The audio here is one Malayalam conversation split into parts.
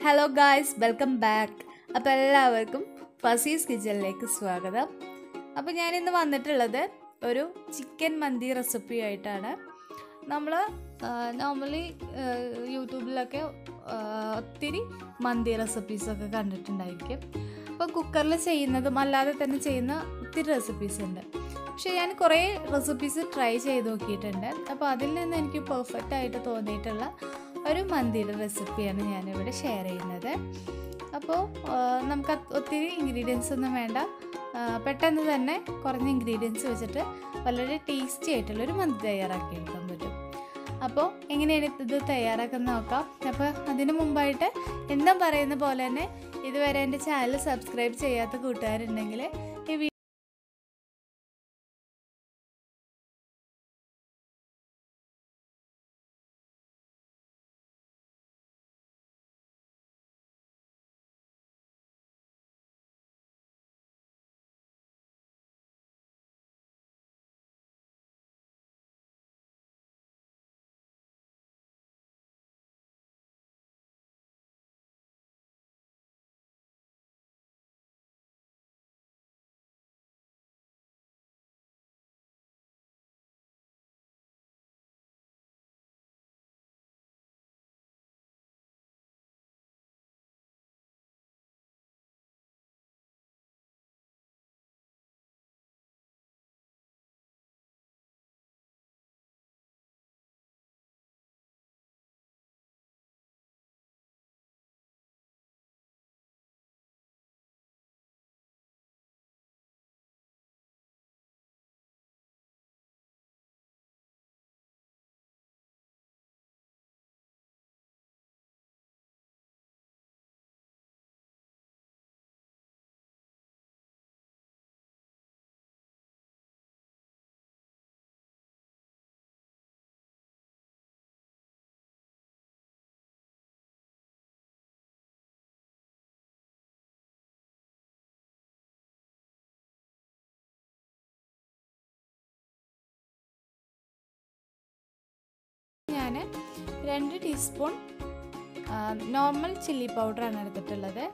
ഹലോ ഗായ്സ് വെൽക്കം ബാക്ക് അപ്പോൾ എല്ലാവർക്കും ഫസീസ് കിച്ചണിലേക്ക് സ്വാഗതം. അപ്പോൾ ഞാനിന്ന് വന്നിട്ടുള്ളത് ഒരു ചിക്കൻ മന്തി റെസിപ്പി ആയിട്ടാണ്. നമ്മൾ നോർമലി യൂട്യൂബിലൊക്കെ ഒത്തിരി മന്തി റെസിപ്പീസൊക്കെ കണ്ടിട്ടുണ്ടായിരിക്കും. അപ്പോൾ കുക്കറിൽ ചെയ്യുന്നതും അല്ലാതെ തന്നെ ചെയ്യുന്ന ഒത്തിരി റെസിപ്പീസ് ഉണ്ട്. പക്ഷേ ഞാൻ കുറേ റെസിപ്പീസ് ട്രൈ ചെയ്ത് നോക്കിയിട്ടുണ്ട്. അപ്പോൾ അതിൽ നിന്ന് എനിക്ക് പെർഫെക്റ്റ് ആയിട്ട് തോന്നിയിട്ടുള്ള ഒരു മന്തിയുടെ റെസിപ്പിയാണ് ഞാനിവിടെ ഷെയർ ചെയ്യുന്നത്. അപ്പോൾ നമുക്ക് ഒത്തിരി ഇൻഗ്രീഡിയൻസ് ഒന്നും വേണ്ട. പെട്ടെന്ന് തന്നെ കുറഞ്ഞ ഇൻഗ്രീഡിയൻസ് വെച്ചിട്ട് വളരെ ടേസ്റ്റി ആയിട്ടുള്ളൊരു മന്തി തയ്യാറാക്കി എടുക്കാൻ പറ്റും. അപ്പോൾ എങ്ങനെയാണ് ഇത് തയ്യാറാക്കുന്ന നോക്കാം. അപ്പോൾ അതിന് മുമ്പായിട്ട് എന്നും പറയുന്ന പോലെ തന്നെ ഇതുവരെ എന്റെ ചാനൽ സബ്സ്ക്രൈബ് ചെയ്യാത്ത കൂട്ടുകാരുണ്ടെങ്കിൽ ഞാൻ രണ്ട് ടീസ്പൂൺ നോർമൽ ചില്ലി പൗഡറാണ് എടുത്തിട്ടുള്ളത്.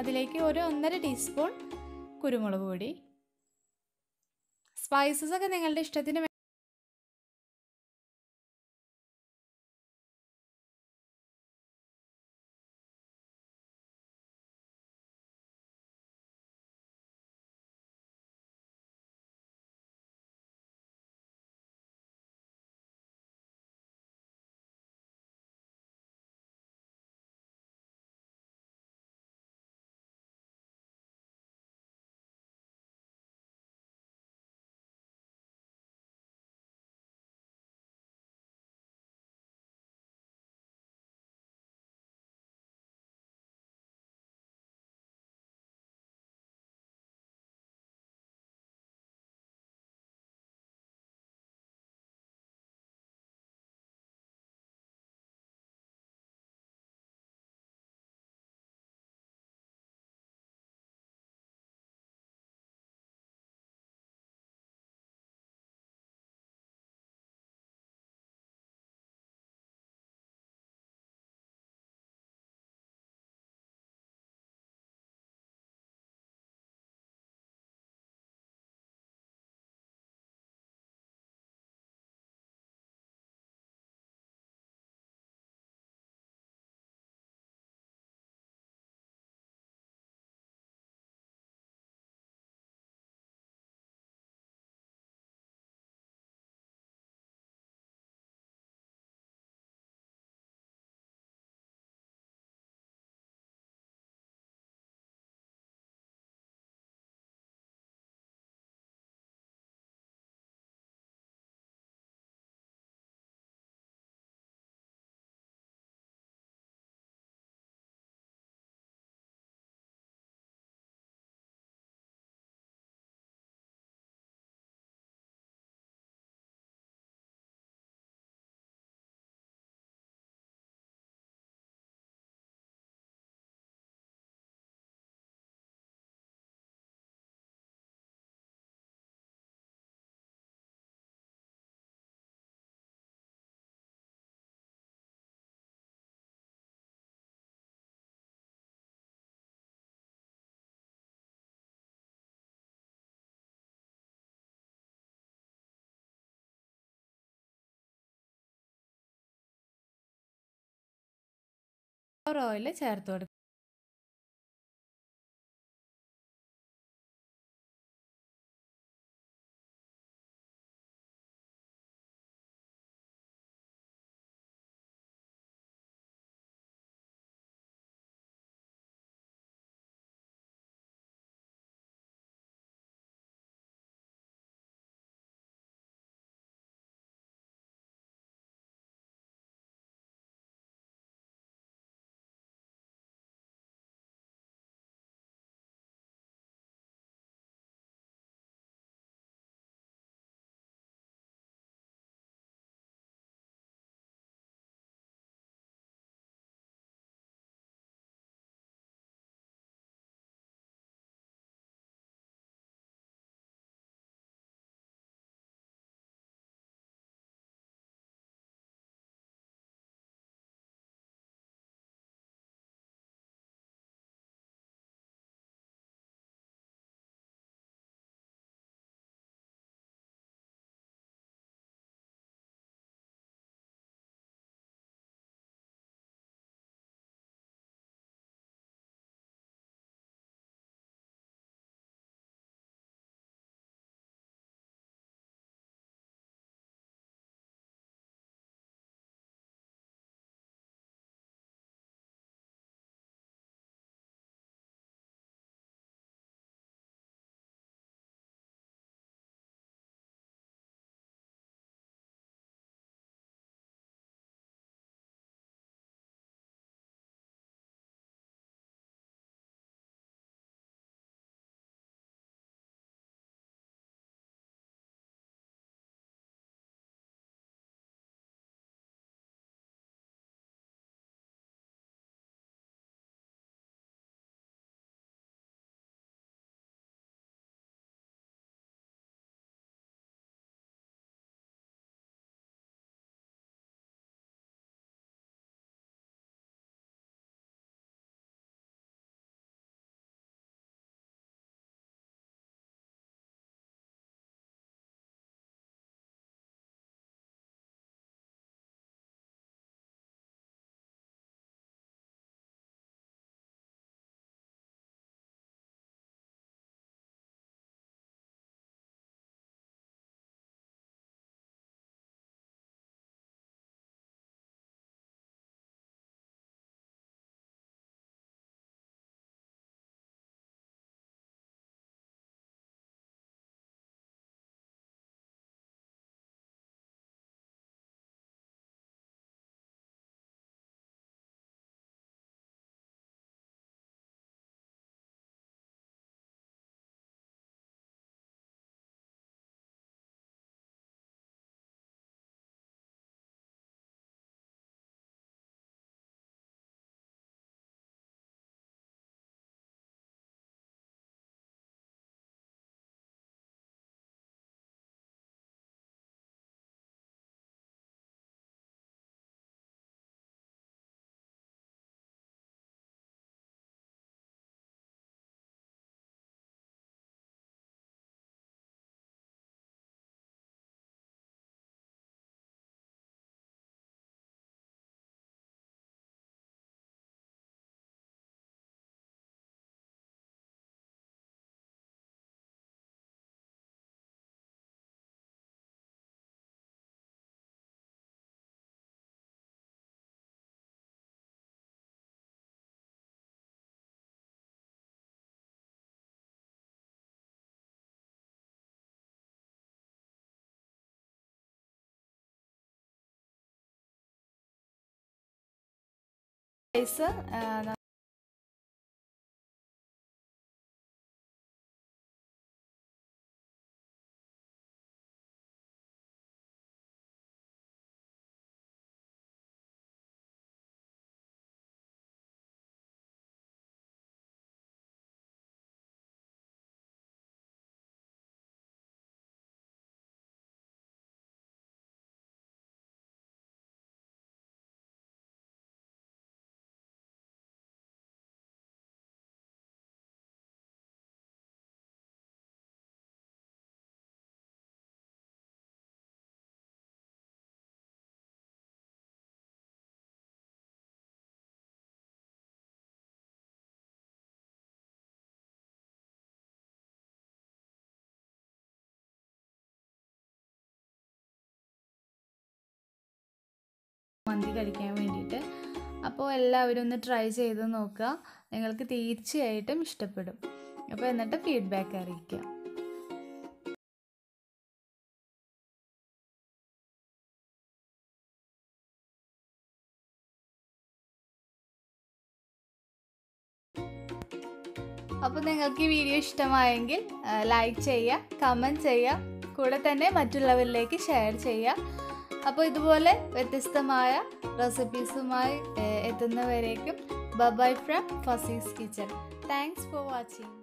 അതിലേക്ക് ഒരു ഒന്നര ടീസ്പൂൺ കുരുമുളക് പൊടി. സ്പൈസസ് ഒക്കെ നിങ്ങളുടെ ഇഷ്ടത്തിന് ഓയിൽ ചേർത്ത് കൊടുക്കുക É isso. Uh. മന്തി കഴിക്കാൻ വേണ്ടിയിട്ട്. അപ്പോൾ എല്ലാവരും ഒന്ന് ട്രൈ ചെയ്ത് നോക്കുക. നിങ്ങൾക്ക് തീർച്ചയായിട്ടും ഇഷ്ടപ്പെടും. അപ്പോൾ എന്നിട്ട് ഫീഡ്ബാക്ക് അറിയിക്കുക. അപ്പോൾ നിങ്ങൾക്ക് ഈ വീഡിയോ ഇഷ്ടമായെങ്കിൽ ലൈക്ക് ചെയ്യുക കമന്റ് ചെയ്യുക കൂടെ തന്നെ മറ്റുള്ളവരിലേക്ക് ഷെയർ ചെയ്യുക. അപ്പോൾ ഇതുപോലെ വ്യത്യസ്തമായ റെസിപ്പീസുമായി എത്തുന്നവരേക്കും ബബായ് ഫ്രം ഫസീസ് കിച്ചൺ താങ്ക്സ് ഫോർ വാച്ചിങ്